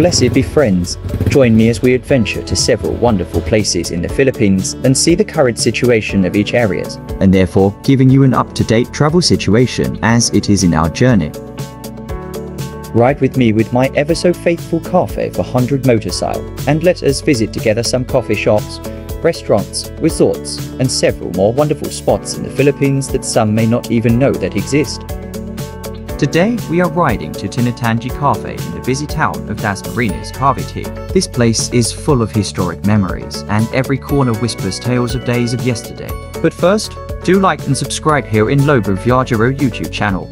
Blessed be friends. Join me as we adventure to several wonderful places in the Philippines and see the current situation of each areas, and therefore giving you an up-to-date travel situation as it is in our journey. Ride with me with my ever so faithful Cafe400 motorcycle and let us visit together some coffee shops, restaurants, resorts, and several more wonderful spots in the Philippines that some may not even know that exist. Today, we are riding to Tinatangi Cafe in the busy town of Dasmariñas, Cavite. This place is full of historic memories, and every corner whispers tales of days of yesterday. But first, do like and subscribe here in Lobo Viajero YouTube channel.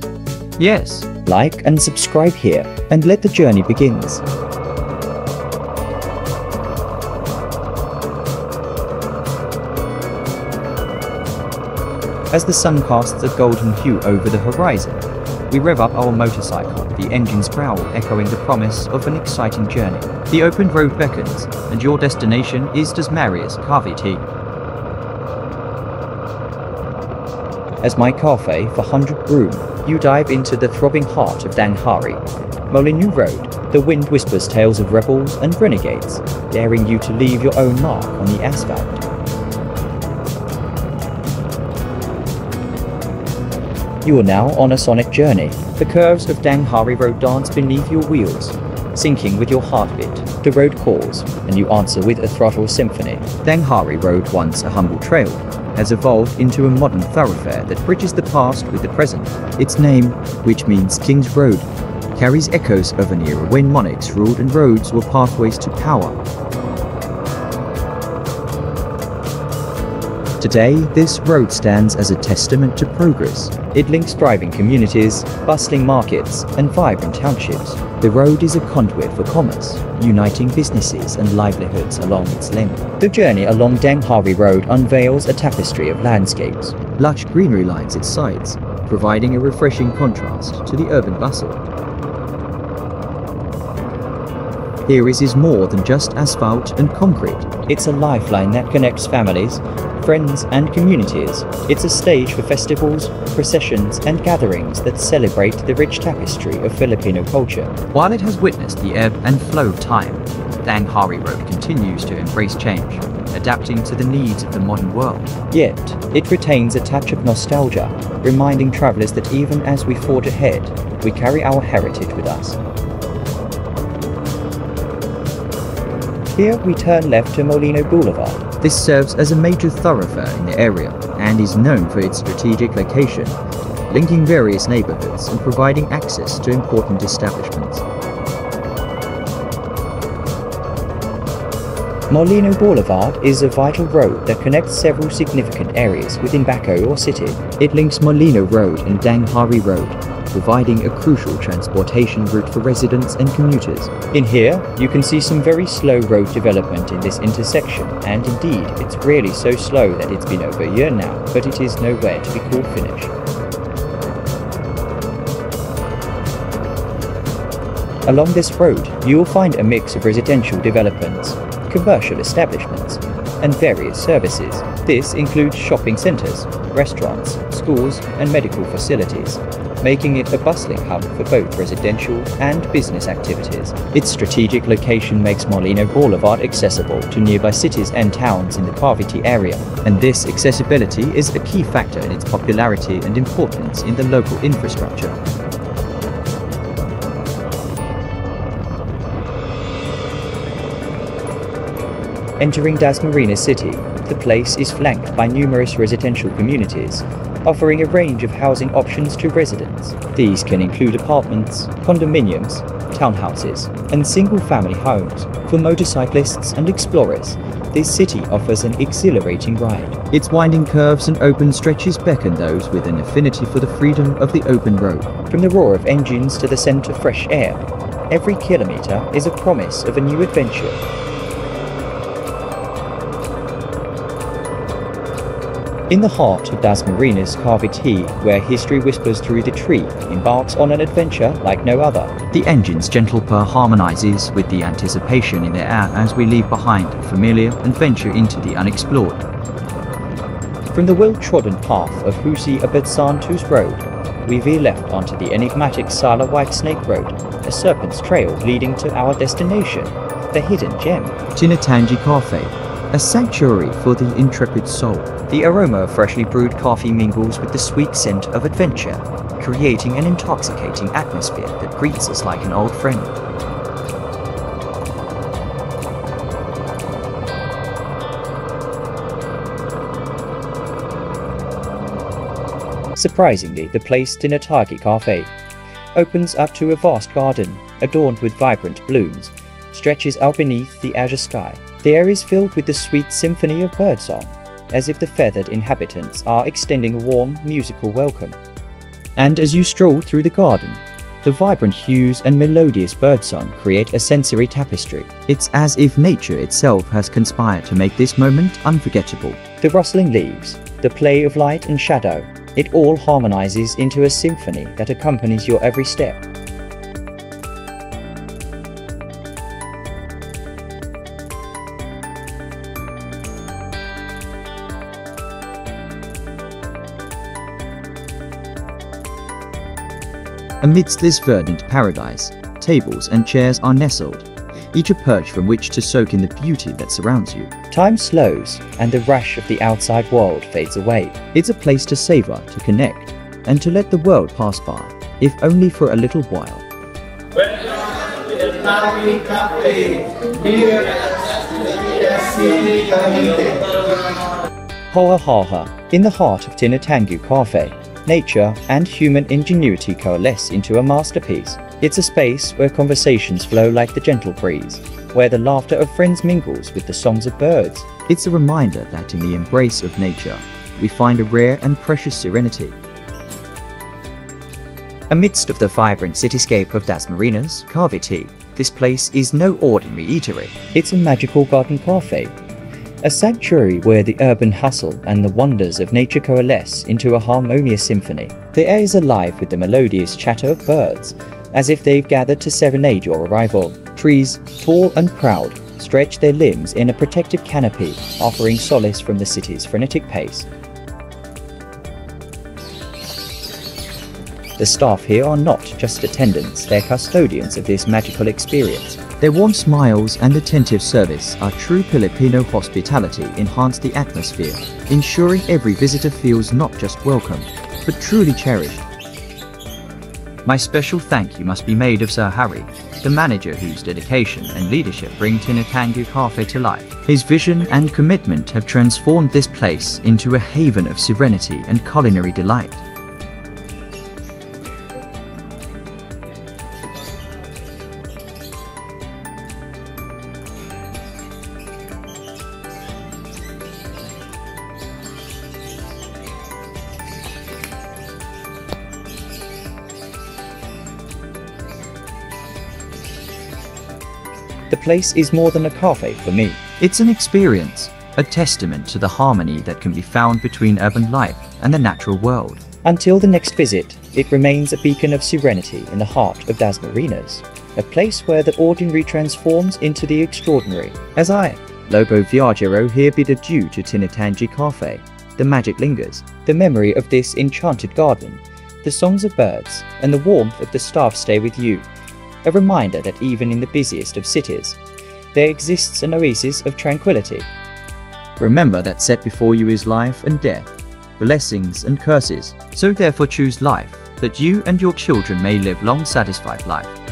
Yes, like and subscribe here, and let the journey begins. As the sun casts a golden hue over the horizon, we rev up our motorcycle, the engine's growl echoing the promise of an exciting journey. The open road beckons, and your destination is Dasmariñas Cavite. As my Cafe400 Broom, you dive into the throbbing heart of Danghari. Molino Road, the wind whispers tales of rebels and renegades, daring you to leave your own mark on the asphalt. You are now on a sonic journey. The curves of Daang Hari Road dance beneath your wheels, syncing with your heartbeat. The road calls, and you answer with a throttle symphony. Daang Hari Road, once a humble trail, has evolved into a modern thoroughfare that bridges the past with the present. Its name, which means King's Road, carries echoes of an era when monarchs ruled and roads were pathways to power. Today, this road stands as a testament to progress. It links thriving communities, bustling markets, and vibrant townships. The road is a conduit for commerce, uniting businesses and livelihoods along its length. The journey along Daang Hari Road unveils a tapestry of landscapes. Lush greenery lines its sides, providing a refreshing contrast to the urban bustle. Here is more than just asphalt and concrete. It's a lifeline that connects families, friends, and communities. It's a stage for festivals, processions, and gatherings that celebrate the rich tapestry of Filipino culture. While it has witnessed the ebb and flow of time, Daang Hari Road continues to embrace change, adapting to the needs of the modern world. Yet, it retains a touch of nostalgia, reminding travelers that even as we forge ahead, we carry our heritage with us. Here we turn left to Molino Boulevard. This serves as a major thoroughfare in the area and is known for its strategic location, linking various neighborhoods and providing access to important establishments. Molino Boulevard is a vital road that connects several significant areas within Bacoor City. It links Molino Road and Daang Hari Road, providing a crucial transportation route for residents and commuters. In here, you can see some very slow road development in this intersection, and indeed, it's really so slow that it's been over a year now, but it is nowhere to be called finished. Along this road, you will find a mix of residential developments, commercial establishments, and various services. This includes shopping centres, restaurants, schools, and medical facilities, making it a bustling hub for both residential and business activities. Its strategic location makes Molino Boulevard accessible to nearby cities and towns in the Cavite area, and this accessibility is a key factor in its popularity and importance in the local infrastructure. Entering Das Dasmariñas City, the place is flanked by numerous residential communities, offering a range of housing options to residents. These can include apartments, condominiums, townhouses, and single-family homes. For motorcyclists and explorers, this city offers an exhilarating ride. Its winding curves and open stretches beckon those with an affinity for the freedom of the open road. From the roar of engines to the scent of fresh air, every kilometre is a promise of a new adventure In the heart of Dasmariñas Cavite, where history whispers through the tree, embarks on an adventure like no other. The engine's gentle purr harmonizes with the anticipation in the air as we leave behind the familiar and venture into the unexplored. From the well-trodden path of Jose Abad Santos Road, we veer left onto the enigmatic Sala White Snake Road, a serpent's trail leading to our destination, the hidden gem. Tinatangi Cafe, a sanctuary for the intrepid soul. The aroma of freshly brewed coffee mingles with the sweet scent of adventure, creating an intoxicating atmosphere that greets us like an old friend. Surprisingly, the place Tinatangi Cafe opens up to a vast garden adorned with vibrant blooms, stretches out beneath the azure sky. The air is filled with the sweet symphony of birdsong, as if the feathered inhabitants are extending a warm, musical welcome. And as you stroll through the garden, the vibrant hues and melodious birdsong create a sensory tapestry. It's as if nature itself has conspired to make this moment unforgettable. The rustling leaves, the play of light and shadow, it all harmonizes into a symphony that accompanies your every step. Amidst this verdant paradise, tables and chairs are nestled, each a perch from which to soak in the beauty that surrounds you. Time slows, and the rush of the outside world fades away. It's a place to savor, to connect, and to let the world pass by, if only for a little while. Hoa Haha, in the heart of Tinatangi Cafe, nature and human ingenuity coalesce into a masterpiece. It's a space where conversations flow like the gentle breeze, where the laughter of friends mingles with the songs of birds. It's a reminder that in the embrace of nature, we find a rare and precious serenity. Amidst of the vibrant cityscape of Dasmarinas, Cavite, this place is no ordinary eatery. It's a magical garden cafe a sanctuary where the urban hustle and the wonders of nature coalesce into a harmonious symphony. The air is alive with the melodious chatter of birds, as if they've gathered to serenade your arrival. Trees, tall and proud, stretch their limbs in a protective canopy, offering solace from the city's frenetic pace. The staff here are not just attendants, they're custodians of this magical experience. Their warm smiles and attentive service are true Filipino hospitality enhance the atmosphere, ensuring every visitor feels not just welcome, but truly cherished. My special thank you must be made of Sir Harry, the manager whose dedication and leadership bring Tinatangi Cafe to life. His vision and commitment have transformed this place into a haven of serenity and culinary delight. Place is more than a cafe for me. It's an experience, a testament to the harmony that can be found between urban life and the natural world. Until the next visit, it remains a beacon of serenity in the heart of Dasmariñas, a place where the ordinary transforms into the extraordinary. As I, Lobo Viajero, here bid adieu to Tinatangi Cafe, the magic lingers, the memory of this enchanted garden, the songs of birds, and the warmth of the staff stay with you a reminder that even in the busiest of cities, there exists an oasis of tranquility. Remember that set before you is life and death, blessings and curses, so therefore choose life, that you and your children may live long satisfied life.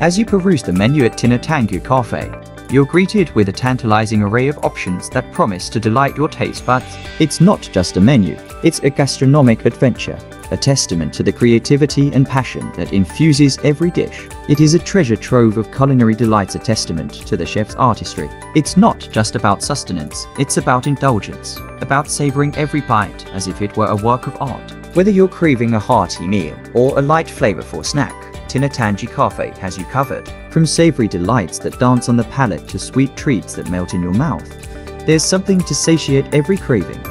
As you peruse the menu at Tinatangi Cafe, you're greeted with a tantalizing array of options that promise to delight your taste buds. It's not just a menu, it's a gastronomic adventure, a testament to the creativity and passion that infuses every dish. It is a treasure trove of culinary delights, a testament to the chef's artistry. It's not just about sustenance, it's about indulgence, about savoring every bite as if it were a work of art. Whether you're craving a hearty meal or a light flavorful snack, Tinatangi Cafe has you covered. From savory delights that dance on the palate to sweet treats that melt in your mouth, there's something to satiate every craving.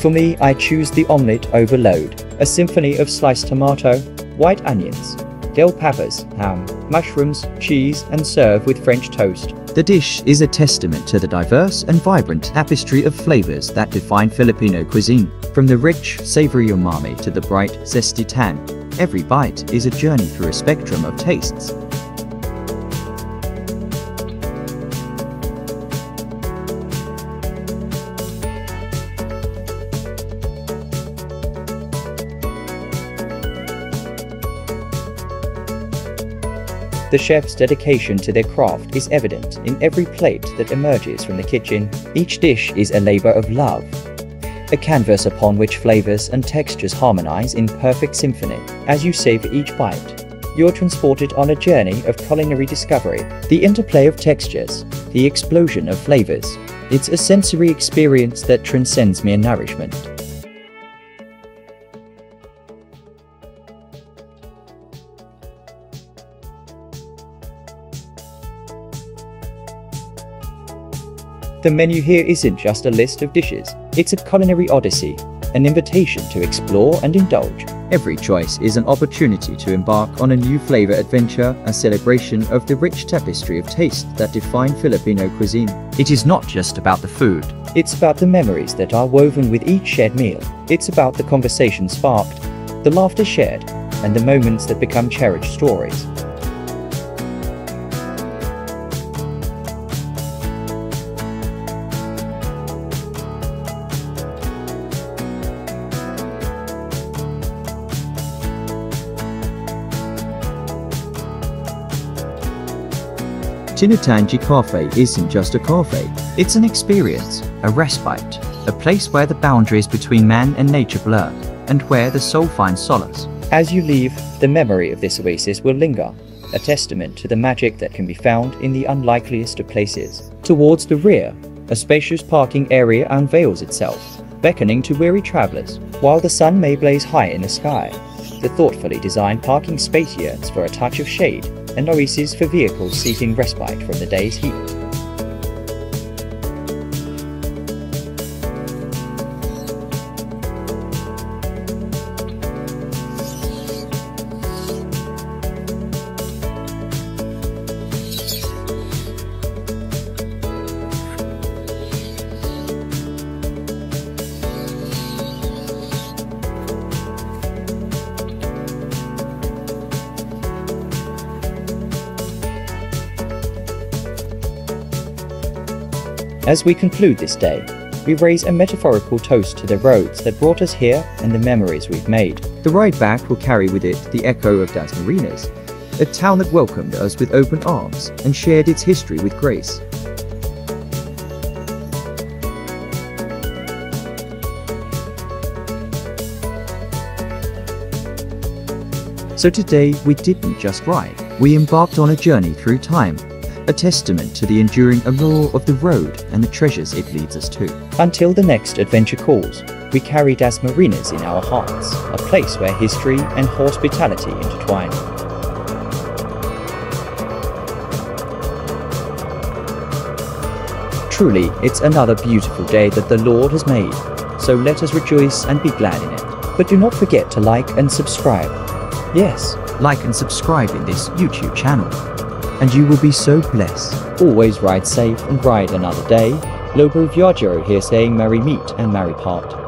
For me, I choose the omelette overload, a symphony of sliced tomato, white onions, bell peppers, ham, mushrooms, cheese, and serve with French toast. The dish is a testament to the diverse and vibrant tapestry of flavors that define Filipino cuisine. From the rich, savory umami to the bright, zesty tang, every bite is a journey through a spectrum of tastes. The chef's dedication to their craft is evident in every plate that emerges from the kitchen. Each dish is a labor of love, a canvas upon which flavors and textures harmonize in perfect symphony. As you savor each bite, you're transported on a journey of culinary discovery. The interplay of textures, the explosion of flavors. It's a sensory experience that transcends mere nourishment. The menu here isn't just a list of dishes, it's a culinary odyssey, an invitation to explore and indulge. Every choice is an opportunity to embark on a new flavor adventure, a celebration of the rich tapestry of taste that define Filipino cuisine. It is not just about the food, it's about the memories that are woven with each shared meal. It's about the conversation sparked, the laughter shared, and the moments that become cherished stories. Tinatangi Cafe isn't just a cafe, it's an experience, a respite, a place where the boundaries between man and nature blur, and where the soul finds solace. As you leave, the memory of this oasis will linger, a testament to the magic that can be found in the unlikeliest of places. Towards the rear, a spacious parking area unveils itself, beckoning to weary travelers, while the sun may blaze high in the sky. The thoughtfully designed parking space yearns for a touch of shade and oases for vehicles seeking respite from the day's heat. As we conclude this day, we raise a metaphorical toast to the roads that brought us here and the memories we've made. The ride back will carry with it the echo of Dasmariñas, a town that welcomed us with open arms and shared its history with grace. So today, we didn't just ride, we embarked on a journey through time a testament to the enduring allure of the road and the treasures it leads us to. Until the next adventure calls, we carry Dasmariñas in our hearts, a place where history and hospitality intertwine. Truly, it's another beautiful day that the Lord has made, so let us rejoice and be glad in it. But do not forget to like and subscribe. Yes, like and subscribe in this YouTube channel and you will be so blessed. Always ride safe and ride another day. Lobo Viajero here saying merry meet and merry part.